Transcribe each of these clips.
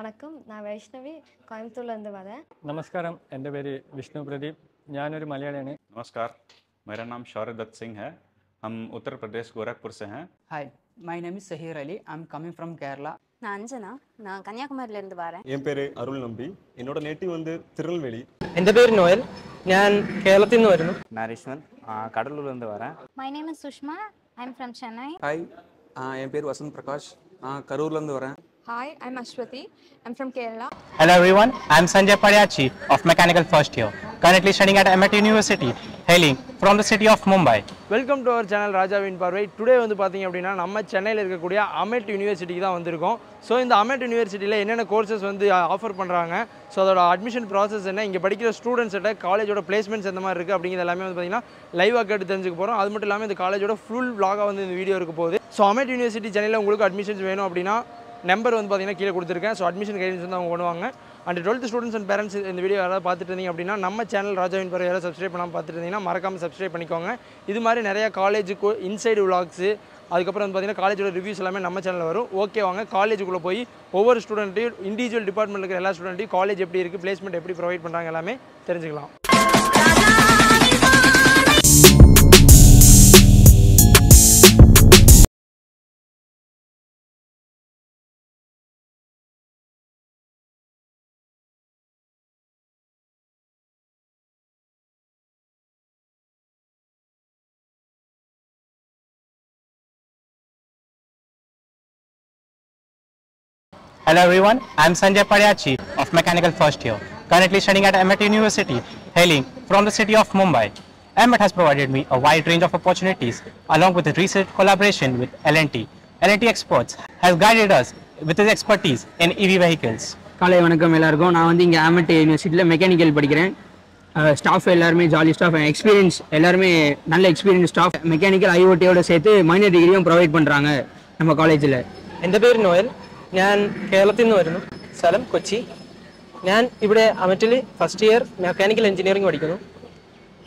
வணக்கம் நான் வைஷ்ணவி கோயம்புத்தூர்லேருந்து வரேன் നമസ്കാരം എന്റെ പേര് വിഷ്ണു പ്രദീപ് ഞാനൊരു മലയാളിയാണ് നമസ്കാരം മേര നാം शौर्य സിംഗ് ഹെ ഹം ഉത്തർപ്രദേശ് उत्तर സെ ഹെ hi my name is Zaheer Ali I Ali. Coming from Kerala Kerala. நான் அஞ்சனா நான் கன்னியாகுமரியிலேருந்து வரேன் என் பேரு அருள் நம்பி என்னோட நேட்டிவ் வந்து திருநெல்வேலி എന്റെ പേര് നോയൽ ഞാൻ കേരളത്തിൽ നിന്ന് വരുന്നു கடலூர்ல இருந்து வரேன் my name is Sushma I am from Chennai hi என் பேர் வசந்த் பிரகாஷ் நான் கரூர்லேருந்து வரேன் hi I'm Aswathi I'm from Kerala Hello everyone, I'm Sanjay Padiachi of Mechanical First Year, currently studying at MIT University, hailing from the city of Mumbai. Welcome to our channel ராஜாவின் பார்வை today வந்து பார்த்தீங்க அப்படின்னா நம்ம சென்னையில் இருக்கக்கூடிய amid யூனிவர்சிட்டிக்கு தான் வந்திருக்கோம். ஸோ இந்த அமெட் யூனிவர்சிட்டியில் என்னென்ன கோர்சஸ் வந்து ஆஃபர் பண்ணுறாங்க ஸோ அதோட அட்மிஷன் ப்ராசஸ் என்ன? இங்கே படிக்கிற ஸ்டூடெண்ட்ஸ்கிட்ட காலேஜோட பிளேஸ்மெண்ட்ஸ் எந்த மாதிரி இருக்குது அப்படிங்கிறது எல்லாமே வந்து பார்த்தீங்கன்னா லைவாக கேட்டு தெரிஞ்சுக்க போகிறோம் அது மட்டும் இல்லாமல் இந்த காலேஜோட ஃபுல் vlog-ஆ வந்து இந்த வீடியோ இருக்க போகுது. ஸோ அமெட் யூனிவர்சிட்டி சென்னையில் உங்களுக்கு அட்மிஷன்ஸ் வேணும் அப்படின்னா நம்பர் வந்து பார்த்தீங்கன்னா கீழே கொடுத்துருக்கேன். ஸோ அட்மிஷன் கைடன்ஸ் வந்து அவங்க பண்ணுவாங்க. And twelfth students and parents இந்த வீடியோ யாராவது பார்த்துட்டு இருந்தீங்க அப்படின்னா நம்ம சேனல் ராஜாவின் பிறகு யாராவது சப்ஸ்கிரைப் பண்ணாமல் பார்த்துட்டு இருந்தீங்கன்னா மறக்காமல் சப்ஸ்கிரைப் பண்ணிக்கோங்க. இது மாதிரி நிறையா காலேஜுக்கு இன்சைடு விளாக்ஸு அதுக்கப்புறம் வந்து பார்த்தீங்கன்னா காலேஜோட ரிவ்யூஸ் எல்லாமே நம்ம சேனலில் வரும். ஓகே வாங்க. காலேஜுக்குள்ளே போய் ஒவ்வொரு ஸ்டூடெண்ட்டையும் இண்டிவிஜுவல் டிபார்ட்மெண்ட் இருக்கிற எல்லா ஸ்டூடெண்ட்டையும் காலேஜ் எப்படி இருக்குது பிளேஸ்மெண்ட் எப்படி ப்ரொவைட் பண்ணுறாங்க எல்லாமே தெரிஞ்சுக்கலாம். Hello everyone, I'm Sanjay Padiachi of Mechanical First Year, currently studying at MIT University, hailing from the city of Mumbai. MIT has provided me a wide range of opportunities along with recent collaboration with LNT. LNT experts has guided us with his expertise in EV vehicles. காலை வணக்கம் எல்லாருக்கும் நான் வந்து இங்கே ஆமட் யூனிவர்சிட்டியில் mechanical படிக்கிறேன் staff எல்லாருமே jolly staff experience எல்லாருமே நல்ல எக்ஸ்பீரியன்ஸ் ஸ்டாஃப் மெக்கானிக்கல் ஐஓடியோட சேர்த்து மைனர் டிகிரியும் ப்ரொவைட் பண்ணுறாங்க நம்ம காலேஜில் எந்த பேர் நோயல் ഞാൻ കേരളത്തിൽ നിന്ന് വരുന്നു. സ്ഥലം കൊച്ചി. ഞാൻ ഇവിടെ അമറ്റിൽ ഫസ്റ്റ് ഇയർ മെക്കാനിക്കൽ എഞ്ചിനീയറിംഗ് പഠിക്കുന്നു.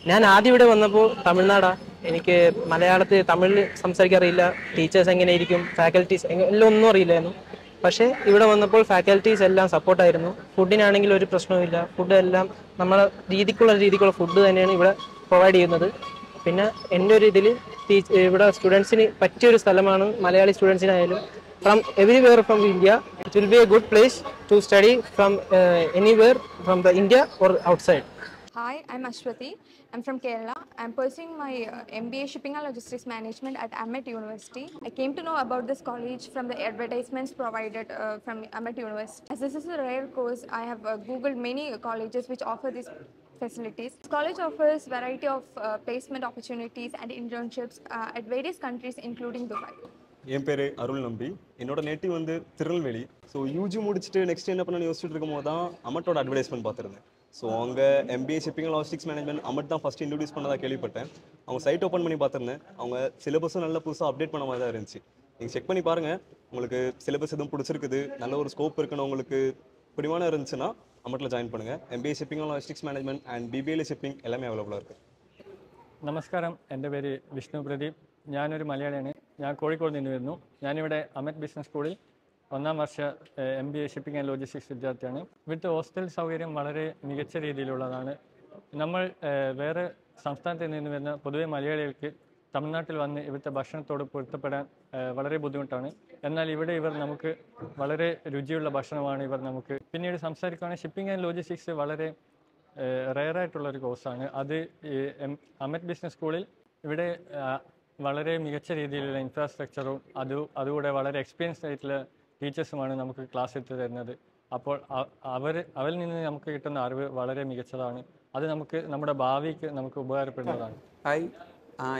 ഞാൻ ആദ്യം ഇവിടെ വന്നപ്പോൾ തമിഴ്നാടാ. എനിക്ക് മലയാളത്തിൽ തമിഴിൽ സംസാരിക്കാൻ അറിയില്ല. ടീച്ചേഴ്സ് എങ്ങനെയായിരിക്കും ഫാക്കൽറ്റീസ് എല്ലാം ഒന്നും അറിയില്ലായിരുന്നു. പക്ഷേ ഇവിടെ വന്നപ്പോൾ ഫാക്കൽറ്റീസ് എല്ലാം സപ്പോർട്ടായിരുന്നു ഫുഡിനാണെങ്കിൽ ഒരു പ്രശ്നവുമില്ല. ഫുഡ് എല്ലാം നമ്മളെ രീതിക്കുള്ള രീതിക്കുള്ള ഫുഡ് തന്നെയാണ് ഇവിടെ പ്രൊവൈഡ് ചെയ്യുന്നത്. പിന്നെ എന്റെ ഒരു ഇതിൽ ഇവിടെ സ്റ്റുഡൻസിന് പറ്റിയൊരു സ്ഥലമാണ് മലയാളി സ്റ്റുഡൻസിനായാലും from everywhere from India. It will be a good place to study from uh, anywhere from the India or outside. Hi, I'm Ashwati. I'm from Kerala. I'm pursuing my uh, MBA Shipping and Logistics Management at Amit University. I came to know about this college from the advertisements provided uh, from Amit University. As this is a rare course, I have uh, googled many colleges which offer this facilities. This college offers variety of uh, placement opportunities and internships uh, at various countries including Dubai. என் பேர் அருள் நம்பி என்னோட native வந்து Tirunelveli so UG முடிச்சுட்டு next என்ன பண்ணணும்னு யோசிச்சுட்டு இருக்கும் போது தான் அமட்டோட அட்வர்டைஸ்மெண்ட் பார்த்துருந்தேன் ஸோ அவங்க MBA shipping logistics management AMET தான் ஃபஸ்ட் இன்ட்ரடியூஸ் பண்ணதா கேள்விப்பட்டேன் அவங்க சைட் ஓப்பன் பண்ணி பார்த்துருந்தேன் அவங்க சிலபஸும் நல்ல புதுசாக அப்டேட் பண்ண மாதிரி தான் இருந்துச்சு நீங்கள் செக் பண்ணி பாருங்கள் உங்களுக்கு சிலபஸ் எதுவும் பிடிச்சிருக்குது நல்ல ஒரு ஸ்கோப் இருக்குன்னு உங்களுக்கு பிடிமான இருந்துச்சுன்னா அமட்டில் ஜாயின் பண்ணுங்கள் MBA shipping logistics management and பிபிஏல shipping எல்லாமே அவைலபிளாக இருக்குது നമസ്കാരം എൻ്റെ പേര് വിഷ്ണു പ്രദീപ് ഞാനൊരു മലയാളിയാണ് ഞാൻ കോഴിക്കോട് നിന്ന് വരുന്നു. ഞാനിവിടെ അമിത് ബിസിനസ് സ്കൂളിൽ ഒന്നാം വർഷ M B A shipping and logistics വിദ്യാർത്ഥിയാണ്. ഇവിടുത്തെ ഹോസ്റ്റൽ സൗകര്യം വളരെ മികച്ച രീതിയിലുള്ളതാണ്. നമ്മൾ വേറെ സംസ്ഥാനത്ത് നിന്ന് വരുന്ന പൊതുവെ മലയാളികൾക്ക് തമിഴ്നാട്ടിൽ വന്ന് ഇവിടുത്തെ ഭക്ഷണത്തോട് പൊരുത്തപ്പെടാൻ വളരെ ബുദ്ധിമുട്ടാണ്. എന്നാൽ ഇവിടെ ഇവർ നമുക്ക് വളരെ രുചിയുള്ള ഭക്ഷണമാണ് ഇവർ നമുക്ക് പിന്നീട് സംസാരിക്കുകയാണെങ്കിൽ ഷിപ്പിംഗ് ആൻഡ് ലോജിസ്റ്റിക്സ് വളരെ ഒരു കോഴ്സാണ് അത് അമിത് ബിസിനസ് സ്കൂളിൽ ഇവിടെ വളരെ മികച്ച രീതിയിലുള്ള ഇൻഫ്രാസ്ട്രക്ചറും അത് അതുകൂടെ വളരെ എക്സ്പീരിയൻസ്ഡ് ആയിട്ടുള്ള ടീച്ചേഴ്സുമാണ് നമുക്ക് ക്ലാസ് എടുത്ത് തരുന്നത് അപ്പോൾ അ- അവർ അവരിൽ നിന്ന് നമുക്ക് കിട്ടുന്ന അറിവ് വളരെ മികച്ചതാണ് അത് നമുക്ക് നമ്മുടെ ഭാവിക്ക് നമുക്ക് ഉപകാരപ്പെടുന്നതാണ് ஹாய்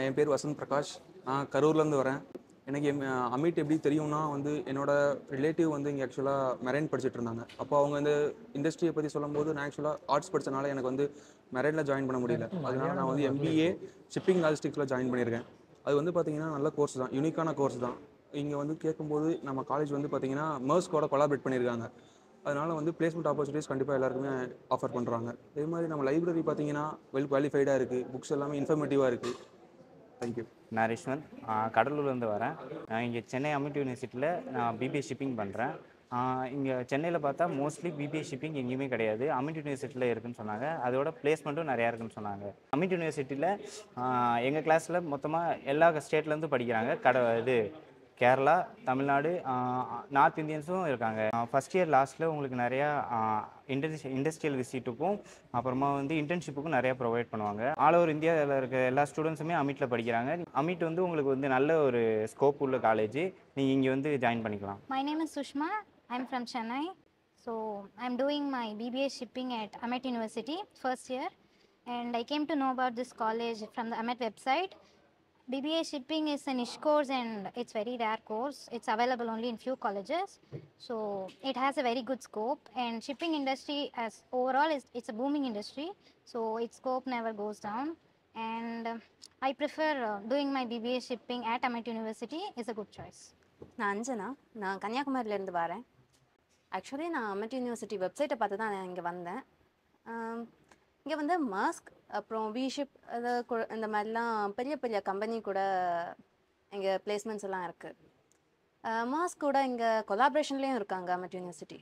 என் பேர் வசந்த் பிரகாஷ் நான் கரூர்லேருந்து வரேன் எனக்கு எம் அமிட் எப்படி தெரியும்னா வந்து என்னோட ரிலேட்டிவ் வந்து இங்கே ஆக்சுவலாக மெரைன் படிச்சுட்டு இருந்தாங்க அப்போ அவங்க இந்த இண்டஸ்ட்ரியை பற்றி சொல்லும்போது நான் ஆக்சுவலாக ஆர்ட்ஸ் படிச்சனால எனக்கு வந்து மெரைனில் ஜாயின் பண்ண முடியல அதனால நான் வந்து எம்பிஏ ஷிப்பிங் லாஜிஸ்டிக்ஸில் ஜாயின் பண்ணியிருக்கேன் அது வந்து பார்த்தீங்கன்னா நல்ல கோர்ஸ் தான் யூனிக்கான கோர்ஸ் தான். இங்கே வந்து கேட்கும்போது நம்ம காலேஜ் வந்து பார்த்தீங்கன்னா மேர்ஸ்கோட கொலாபரேட் பண்ணியிருக்காங்க. அதனால் வந்து பிளேஸ்மெண்ட் ஆப்பர்ச்சுனிட்டிஸ் கண்டிப்பாக எல்லாருக்குமே ஆஃபர் பண்ணுறாங்க அதே மாதிரி நம்ம லைப்ரரி பார்த்தீங்கன்னா வெல் குவாலிஃபைடாக இருக்குது புக்ஸ் எல்லாமே இன்ஃபர்மேட்டிவாக இருக்குது தேங்க்யூ நான் ரிஷ்வந்த் கடலூர்லேருந்து வரேன். நான் இங்கே சென்னை அமிட் யூனிவர்சிட்டியில் நான் பிபிஎஸ் ஷிப்பிங் பண்ணுறேன் இங்கே சென்னையில் பார்த்தா மோஸ்ட்லி பிபிஐ ஷிப்பிங் எங்கேயுமே கிடையாது. அமிட் யூனிவர்சிட்டியில் இருக்குன்னு சொன்னாங்க. அதோட பிளேஸ்மெண்ட்டும் நிறையா இருக்குன்னு சொன்னாங்க. அமிட் யூனிவர்சிட்டியில் எங்கள் கிளாஸில் மொத்தமாக எல்லா ஸ்டேட்லேருந்து படிக்கிறாங்க. கடை இது கேரளா தமிழ்நாடு நார்த் இந்தியன்ஸும் இருக்காங்க. ஃபஸ்ட் இயர் லாஸ்ட்டில் உங்களுக்கு நிறையா இண்டஸ்ட்ரி இண்டஸ்ட்ரியல் விசிட்டுக்கும் அப்புறமா வந்து இன்டர்ன்ஷிப்புக்கும் நிறையா ப்ரொவைட் பண்ணுவாங்க. ஆல் ஓவர் இந்தியாவில் இருக்க எல்லா ஸ்டூடெண்ட்ஸுமே அமிட்டில் படிக்கிறாங்க. அமிட் வந்து உங்களுக்கு வந்து நல்ல ஒரு ஸ்கோப் உள்ள காலேஜ் நீங்கள் இங்கே வந்து ஜாயின் பண்ணிக்கலாம். My name is Sushma I'm from Chennai. So I'm doing my BBA shipping at Amet University, first year. And I came to know about this college from the Amet website. BBA shipping is a niche course and it's very rare course. It's available only in few colleges. So it has a very good scope and shipping industry as overall is it's a booming industry. So its scope never goes down. And uh, I prefer uh, doing my BBA shipping at Amet University is a good choice. நான் அஞ்சனா? நான் கன்னியாகுமரியிலேருந்து வரேன். Actually நான் Amet university வெப்சைட்டை பார்த்து தான் நான் இங்கே வந்தேன். இங்கே வந்து மாஸ்க் அப்புறம் விஷிப் அதை கு- இந்த மாதிரிலாம் பெரிய பெரிய கம்பெனி கூட இங்கே பிளேஸ்மெண்ட்ஸ் எல்லாம் இருக்குது மாஸ்க் கூட இங்கே கொலாபரேஷன்லேயும் இருக்காங்க அமெட் யூனிவர்சிட்டி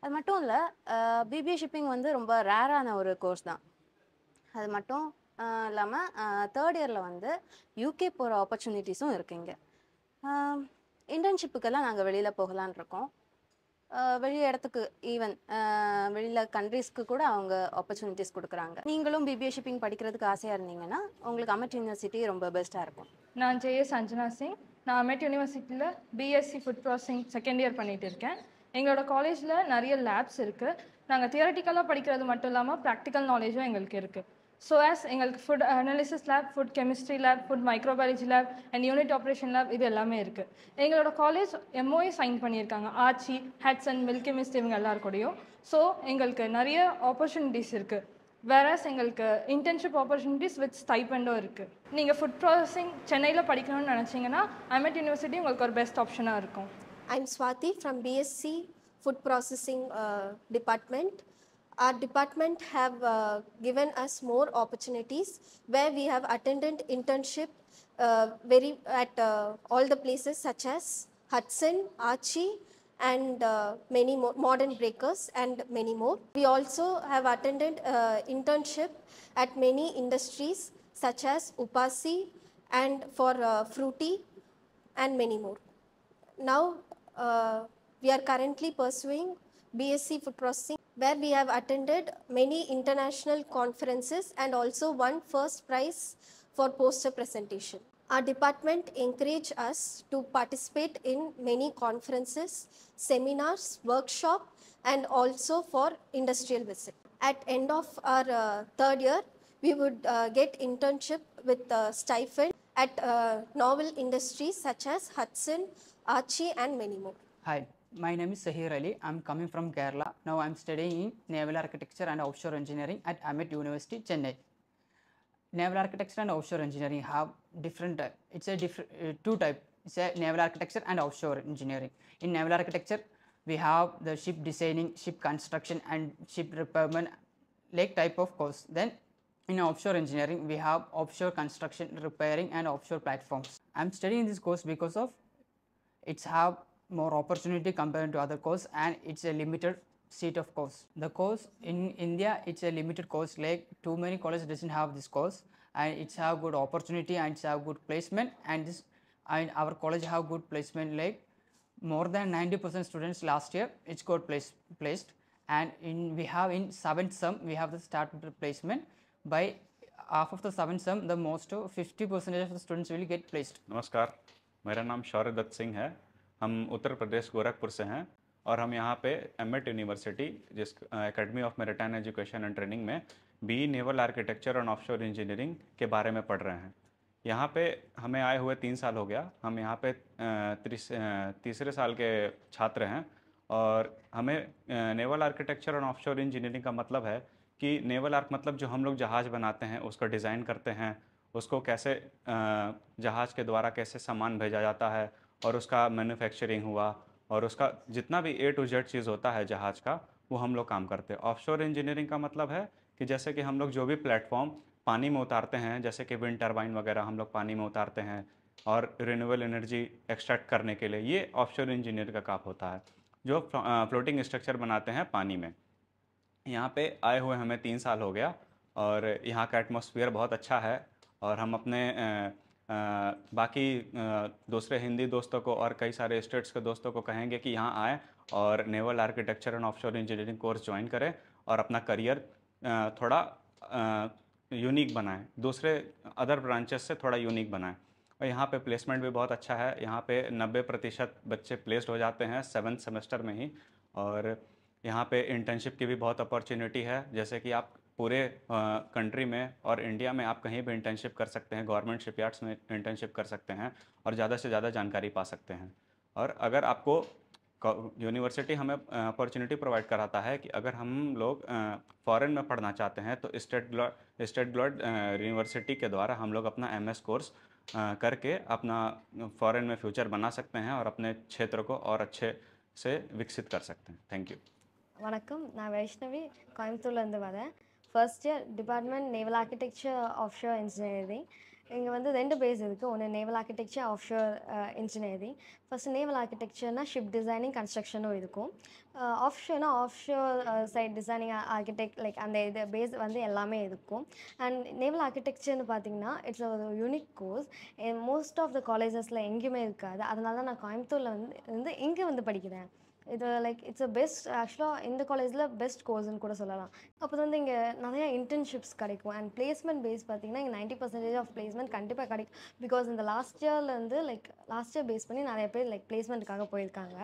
அது மட்டும் இல்லை பிபிஏ ஷிப்பிங் வந்து ரொம்ப ரேரான ஒரு கோர்ஸ் தான். அது மட்டும் இல்லாமல் தேர்ட் இயரில் வந்து யூகே போகிற ஆப்பர்ச்சுனிட்டிஸும் இருக்குது இங்கே. இன்டர்ன்ஷிப்புக்கெல்லாம் நாங்கள் வெளியில் போகலான் இருக்கோம். வெளி இடத்துக்கு ஈவன் வெளியில் கண்ட்ரீஸ்க்கு கூட அவங்க ஆப்பர்ச்சுனிட்டிஸ் கொடுக்குறாங்க. நீங்களும் பிபிஏ ஷிப்பிங் படிக்கிறதுக்கு ஆசையாக இருந்தீங்கன்னா உங்களுக்கு அமெட் யூனிவர்சிட்டி ரொம்ப பெஸ்ட்டாக இருக்கும். நான் ஜேஎஸ் அஞ்சனா சிங். நான் அமெட் யூனிவர்சிட்டியில் BSc food processing second year பண்ணிட்டு இருக்கேன். எங்களோட காலேஜில் நிறைய லேப்ஸ் இருக்குது நாங்கள் தியரட்டிக்கலாக படிக்கிறது மட்டும் இல்லாமல் ப்ராக்டிக்கல் நாலேஜும் எங்களுக்கு இருக்குது ஸோ ஆஸ் எங்களுக்கு food analysis lab food chemistry lab food microbiology lab and unit operation lab இது எல்லாமே இருக்குது எங்களோட காலேஜ் எம்ஓஏ சைன் பண்ணியிருக்காங்க. ஆச்சி ஹேட்சன் மில்கெமிஸ்ட் இவங்க எல்லாருக்கூடையும் ஸோ எங்களுக்கு நிறைய ஆப்பர்ச்சுனிட்டிஸ் இருக்குது வேறஸ் எங்களுக்கு இன்டர்ன்ஷிப் ஆப்பர்ச்சுனிட்டிஸ் வித் ஸ்டைபெண்டும் இருக்குது நீங்கள் ஃபுட் ப்ராசஸிங் சென்னையில் படிக்கணும்னு நினச்சிங்கன்னா அமெட் யூனிவர்சிட்டி உங்களுக்கு ஒரு பெஸ்ட் ஆப்ஷனாக இருக்கும். I am Swathi from BSc food processing department Our department have uh, given us more opportunities where we have attended internship uh, very at uh, all the places such as Hudson, Archie, and uh, many more modern breakers and many more. We also have attended uh, internship at many industries such as Upasi and for uh, Fruity and many more. Now we are currently pursuing BSc Food Processing where we have attended many international conferences and also won first prize for poster presentation. Our department encourage us to participate in many conferences, seminars, workshop and also for industrial visit. At end of our uh, third year, we would uh, get internship with uh, stipend at uh, novel industries such as Hudson, Archie and many more. Hi, my name is Sahir Ali. I'm coming from Kerala. Now I'm studying in Naval Architecture and Offshore Engineering at Amit University, Chennai. Naval Architecture and Offshore Engineering have different, it's a different, uh, two type. It's a Naval Architecture and Offshore Engineering. In Naval Architecture, we have the ship designing, ship construction and ship repairment, like type of course. Then in offshore engineering, we have offshore construction, repairing and offshore platforms. I'm studying this course because of it's have more opportunity compared to other course and it's a limited seat of course. The course in India it's a limited course like too many colleges doesn't have this course and it's have good opportunity and it's have good placement and this and our college have good placement like more than 90% students last year it's got place, placed and in we have in seventh sum we have the started placement by half of the seventh sum the most of 50 percentage of the students will get placed नमस्कार मेरा नाम शौर्य दत्त सिंह है हम उत्तर प्रदेश गोरखपुर से हैं और हम यहाँ पे एमएट यूनिवर्सिटी जिस academy of maritime education and training में B naval architecture and offshore engineering के बारे में पढ़ रहे हैं। यहाँ पे हमें आए हुए तीन साल हो गया। हम यहाँ पे तीस तीसरे साल के छात्र हैं और हमें naval architecture and offshore engineering का मतलब है कि नेवल आर्क मतलब जो हम लोग जहाज़ बनाते हैं, उसका डिज़ाइन करते हैं, उसको कैसे जहाज़ के द्वारा कैसे सामान भेजा जाता है और उसका मैन्युफैक्चरिंग हुआ और उसका जितना भी ए टू जेड चीज़ होता है जहाज़ का, वो हम लोग काम करते हैं। ऑफशोर इंजीनियरिंग का मतलब है कि जैसे कि हम लोग जो भी प्लेटफॉर्म पानी में उतारते हैं, जैसे कि विंड टर्बाइन वगैरह हम लोग पानी में उतारते हैं और रिन्यूएबल एनर्जी एक्सट्रैक्ट करने के लिए, ये ऑफशोर इंजीनियर का काम होता है। जो फ्लोटिंग स्ट्रक्चर बनाते हैं पानी में। यहाँ पे आए हुए हमें तीन साल हो गया और यहाँ का एटमॉस्फेयर बहुत अच्छा है और हम अपने बाकी दूसरे हिंदी दोस्तों को और कई सारे स्टेट्स के दोस्तों को कहेंगे कि यहाँ आएँ और naval architecture and offshore engineering course join करें और अपना करियर थोड़ा यूनिक बनाएँ। दूसरे अदर ब्रांचेस से थोड़ा यूनिक बनाएँ। और यहाँ पे प्लेसमेंट भी बहुत अच्छा है। यहाँ पे 90 प्रतिशत बच्चे प्लेस्ड हो जाते हैं सेवन्थ सेमेस्टर में ही और यहाँ पे इंटर्नशिप की भी बहुत अपॉर्चुनिटी है। जैसे कि आप पूरे कंट्री में और इंडिया में आप कहीं भी इंटर्नशिप कर सकते हैं गवर्नमेंट शिपयार्ड्स में इंटर्नशिप कर सकते हैं और ज़्यादा से ज़्यादा जानकारी पा सकते हैं और अगर आपको यूनिवर्सिटी हमें अपॉर्चुनिटी प्रोवाइड कराता है कि अगर हम लोग फॉरेन में पढ़ना चाहते हैं तो स्टेट ग्लॉड स्टेट ग्लॉड यूनिवर्सिटी के द्वारा हम लोग अपना एमएस कोर्स करके अपना फॉरेन में फ्यूचर बना सकते हैं और अपने क्षेत्र को और अच्छे से विकसित कर सकते हैं थैंक यू வணக்கம் நான் வைஷ்ணவி கோயம்புத்தூர்லேருந்து வரேன் first year department naval architecture offshore engineering இங்கே வந்து ரெண்டு பேஸ் இருக்குது ஒன்று naval architecture offshore engineering first naval ஆர்கிடெக்சர்னால் ship designing கன்ஸ்ட்ரக்ஷனும் இருக்கும். ஆஃப்ஷோர்னா offshore side designing architect like அந்த இது பேஸ் வந்து எல்லாமே இருக்கும். அண்ட் நேவல் ஆர்கிடெக்சர்னு பார்த்தீங்கன்னா இட்ஸ் ஒரு unique course most of the காலேஜஸில் எங்கேயுமே இருக்காது. அதனால தான் நான் கோயம்புத்தூரில் வந்து வந்து இங்கே வந்து படிக்கிறேன். இது லைக் இட்ஸ் அ பெஸ்ட் ஆக்சுவலாக இந்த காலேஜில் பெஸ்ட் கோர்ஸ்னு கூட சொல்லலாம். அப்புறம் வந்து இங்கே நிறையா இன்டர்ன்ஷிப்ஸ் கிடைக்கும். அண்ட் பிளேஸ்மெண்ட் பேஸ் பார்த்தீங்கன்னா இங்கே நைன்ட்டி பர்சன்டேஜ் ஆஃப் பிளேஸ்மெண்ட் கண்டிப்பாக கிடைக்கும். பிகாஸ் இந்த லாஸ்ட் இயர்லேருந்து லைக் லாஸ்ட் இயர் பேஸ் பண்ணி நிறைய பேர் லைக் பிளேஸ்மெண்ட்டுக்காக போயிருக்காங்க.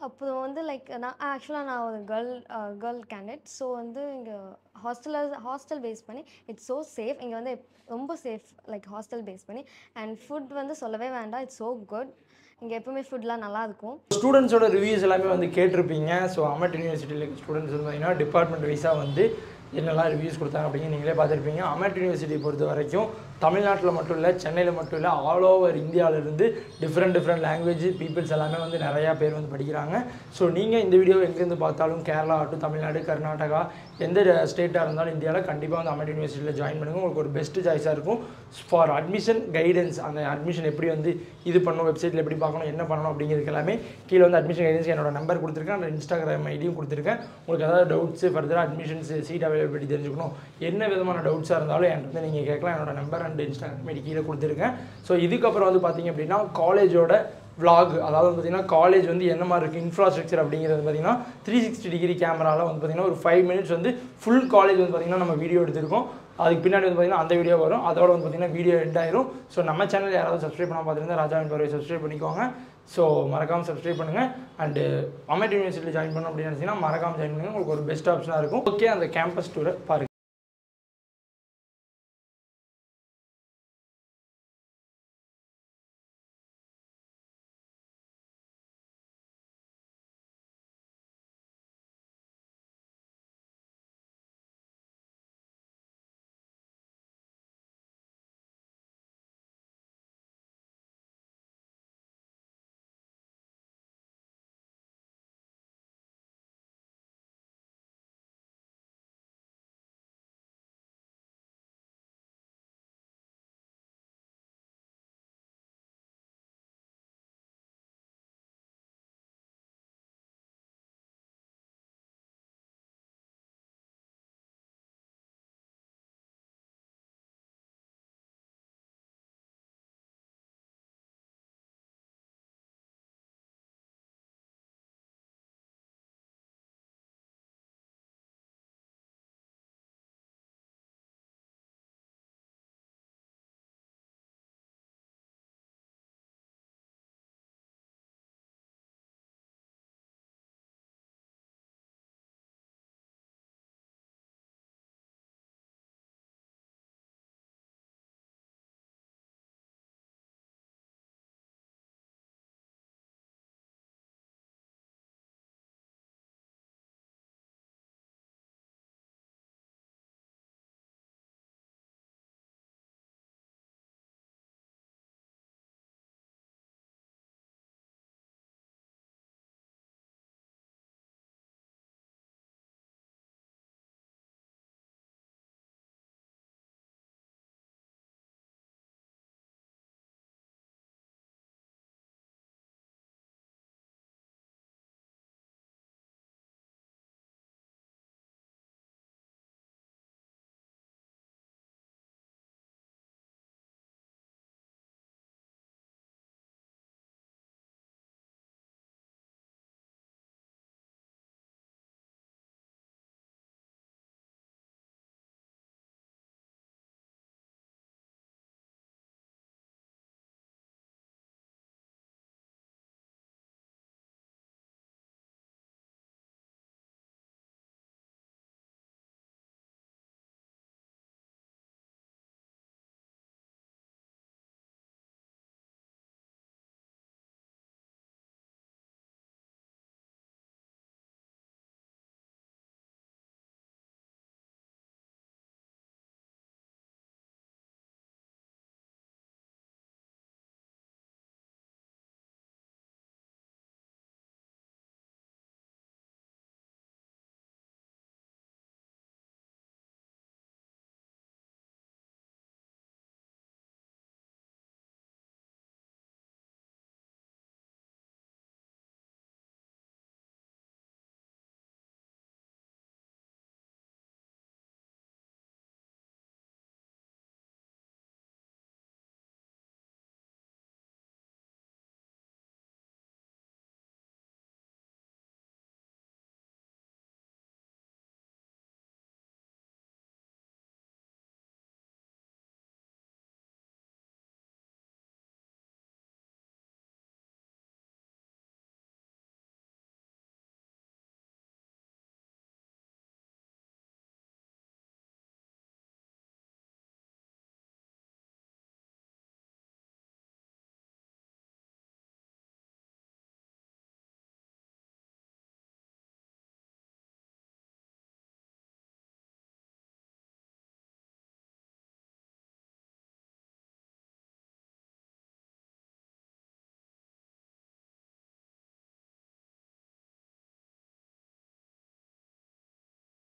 அப்புறம் வந்து லைக் நான் ஆக்சுவலாக நான் ஒரு கேர்ள் கேர்ள் கேண்டிடேட் ஸோ வந்து இங்கே ஹாஸ்டலில் ஹாஸ்டல் பேஸ் பண்ணி இட்ஸ் ஸோ சேஃப் இங்கே வந்து ரொம்ப சேஃப் லைக் ஹாஸ்டல் பேஸ் பண்ணி. அண்ட் ஃபுட் வந்து சொல்லவே வேண்டாம். இட்ஸ் ஸோ குட் இங்கே எப்பவுமே ஃபுட்லாம் நல்லாயிருக்கும் ஸ்டூடெண்ட்ஸோட ரிவ்யூஸ் எல்லாமே வந்து கேட்டிருப்பீங்க. ஸோ அமெட் யூனிவர்சிட்டியில் ஸ்டூடெண்ட்ஸ் வந்து பார்த்தீங்கன்னா டிபார்ட்மெண்ட் வைஸாக வந்து என்னெல்லாம் ரிவ்யூஸ் கொடுத்தாங்க அப்படின்னு நீங்களே பார்த்துருப்பீங்க. அமெட் யூனிவர்சிட்டி பொறுத்த வரைக்கும் தமிழ்நாட்டில் மட்டும் இல்லை சென்னையில் மட்டும் இல்லை ஆல் ஓவர் இந்தியாவிலேருந்து டிஃப்ரெண்ட் டிஃப்ரெண்ட் லாங்குவேஜ் பீப்புள்ஸ் எல்லாமே வந்து நிறையா பேர் வந்து படிக்கிறாங்க. ஸோ நீங்கள் இந்த வீடியோ எங்கேருந்து பார்த்தாலும் கேரளா ஆகட்டும் தமிழ்நாடு கர்நாடகா எந்த ஸ்டேட்டாக இருந்தாலும் இந்தியாவில் கண்டிப்பாக வந்து அமெட் யூனிவர்சிட்டியில் ஜாயின் பண்ணுங்கள் உங்களுக்கு ஒரு பெஸ்ட் சாய்ஸாக இருக்கும். ஃபார் அட்மிஷன் கைடன்ஸ் அந்த அட்மிஷன் எப்படி வந்து இது பண்ணணும் வெப்சைட்டில் எப்படி பார்க்கணும் என்ன பண்ணணும் அப்படிங்கிறதுக்கு எல்லாமே கீழே வந்து அட்மிஷன் கைடன்ஸ் என்னோட நம்பர் கொடுத்துருக்கேன். அந்த இன்ஸ்டாகிராம் ஐடியும் கொடுத்துருக்கேன். உங்களுக்கு ஏதாவது டவுட்ஸு ஃபர்தராக அட்மிஷன்ஸ் சீட் அவைலபிலிட்டி தெரிஞ்சுக்கணும். என்ன விதமான டவுட்ஸாக இருந்தாலும் என்கிட்ட வந்து நீங்கள் கேட்கலாம். என்னோட நம்பர் அண்ட் இன்ஸ்டாகிராம் ஐடி கீழே கொடுத்துருக்கேன். ஸோ இதுக்கப்புறம் வந்து பார்த்தீங்க அப்படின்னா காலேஜோட vlog அதாவது வந்து பார்த்தீங்கன்னா காலேஜ் வந்து என்ன மாதிரி இருக்குது இன்ஃப்ராஸ்ட்ரக்சர் அப்படிங்கிறது பார்த்தீங்கன்னா த்ரீ சிக்ஸ்டி டிகிரி கேமராவில் வந்து பார்த்தீங்கன்னா ஒரு ஃபைவ் மினிட்ஸ் வந்து ஃபுல் காலேஜ் வந்து பார்த்திங்கன்னா நம்ம வீடியோ எடுத்திருக்கோம். அதுக்கு பின்னாடி வந்து பார்த்தீங்கன்னா அந்த வீடியோ வரும். அதோட வந்து பார்த்தீங்கன்னா வீடியோ எண்ட் ஆயிரும். ஸோ நம்ம சேனல் யாராவது சப்ஸ்கிரைப் பண்ணால் பார்த்துருந்தா ராஜாவின் பார்வை சப்ஸ்கிரைப் பண்ணிக்கோங்க. ஸோ மறக்காமல் சப்ஸ்கிரைப் பண்ணுங்கள் அண்டு அமெட் யூனிவர்சிட்டியில் ஜாயின் பண்ணணும் அப்படின்னு நினச்சிங்கன்னா மறக்காமல் ஜாயின் பண்ணுங்கள் உங்களுக்கு ஒரு பெஸ்ட் ஆப்ஷனாக இருக்கும். ஓகே அந்த கேம்பஸ் டூரை பாருங்கள்